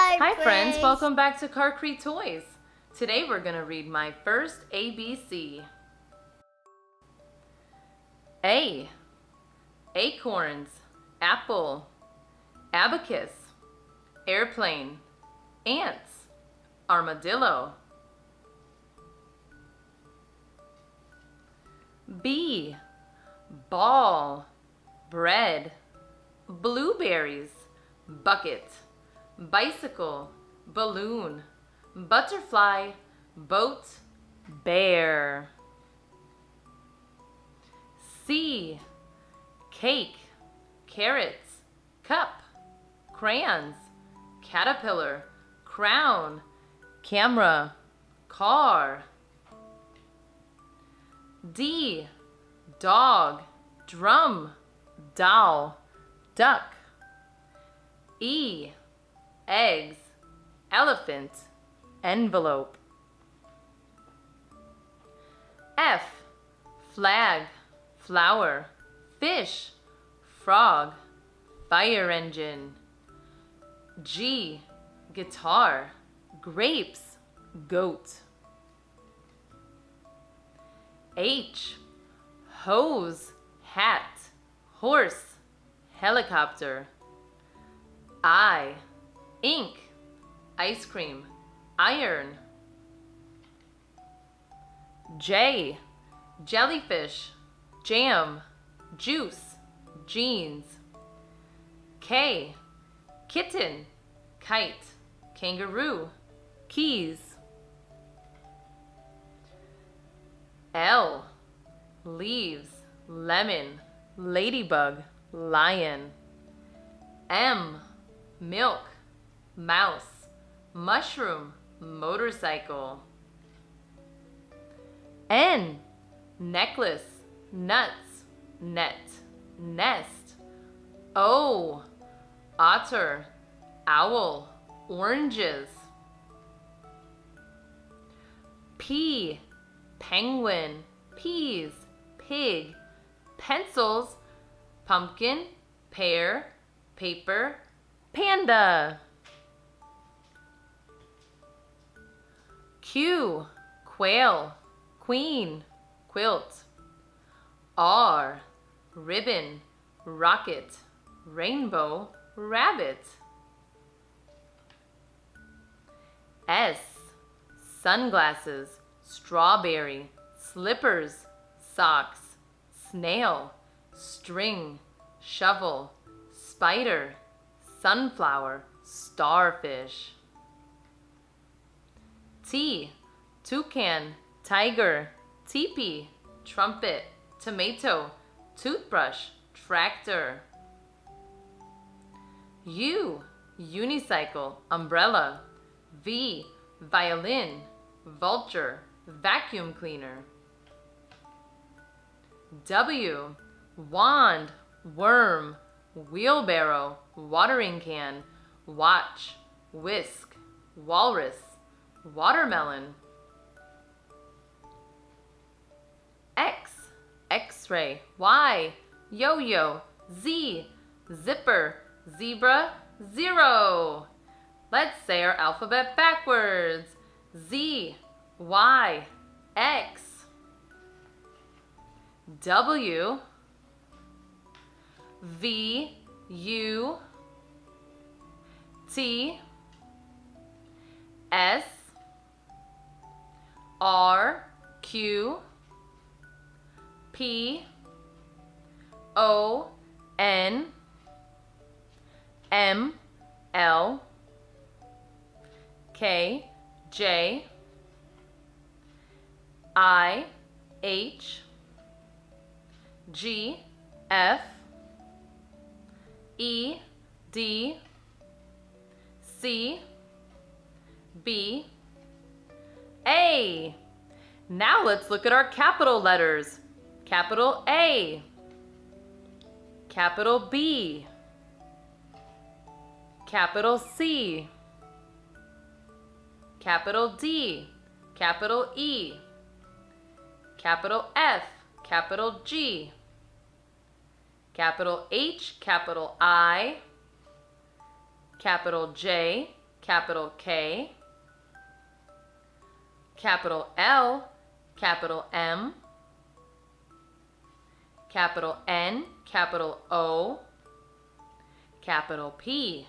Hi friends, welcome back to CarCre Toys. Today we're going to read my first ABC. A. Acorns, apple, abacus, airplane, ants, armadillo. B. Ball, bread, blueberries, bucket, bicycle, balloon, butterfly, boat, bear. C, cake, carrots, cup, crayons, caterpillar, crown, camera, car. D, dog, drum, doll, duck. E, eggs, elephant, envelope. F, flag, flower, fish, frog, fire engine. G, guitar, grapes, goat. H, hose, hat, horse, helicopter. I, ink, ice cream, iron. J, jellyfish, jam, juice, jeans. K, kitten, kite, kangaroo, keys. L, leaves, lemon, ladybug, lion. M, milk, mouse, mushroom, motorcycle. N, necklace, nuts, net, nest. O, otter, owl, oranges. P, penguin, peas, pig, pencils, pumpkin, pear, paper, panda. Q, quail, queen, quilt. R, ribbon, rocket, rainbow, rabbit. S, sunglasses, strawberry, slippers, socks, snail, string, shovel, spider, sunflower, starfish. T, toucan, tiger, teepee, trumpet, tomato, toothbrush, tractor. U, unicycle, umbrella. V, violin, vulture, vacuum cleaner. W, wand, worm, wheelbarrow, watering can, watch, whisk, walrus, watermelon. X, x-ray, Y, yo-yo, Z, zipper, zebra, zero. Let's say our alphabet backwards. Z, Y, X, W, V, U, T, S, R, Q, P, O, N, M, L, K, J, I, H, G, F, E, D, C, B, A. Now let's look at our capital letters. Capital A, capital B, capital C, capital D, capital E, capital F, capital G, capital H, capital I, capital J, capital K, capital L, capital M, capital N, capital O, capital P,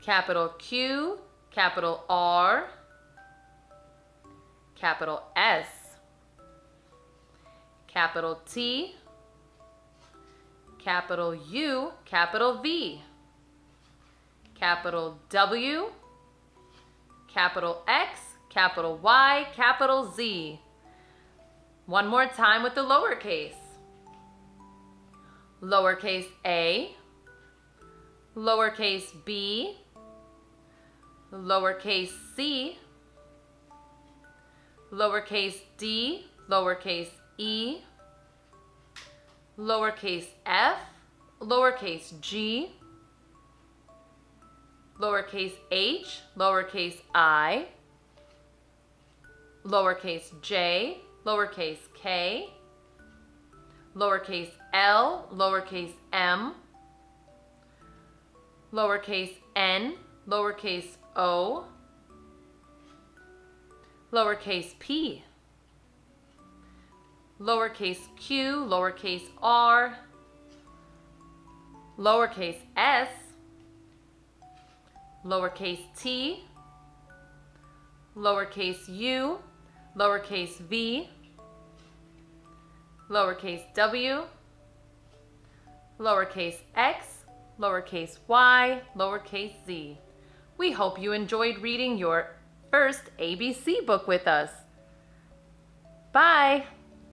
capital Q, capital R, capital S, capital T, capital U, capital V, capital W, capital X, capital Y, capital Z. One more time with the lowercase. Lowercase a, lowercase b, lowercase c, lowercase d, lowercase e, lowercase f, lowercase g, lowercase h, lowercase i, lowercase j, lowercase k, lowercase l, lowercase m, lowercase n, lowercase o, lowercase p, lowercase q, lowercase r, lowercase s, lowercase t, lowercase u, lowercase v, lowercase w, lowercase x, lowercase y, lowercase z. We hope you enjoyed reading your first ABC book with us. Bye!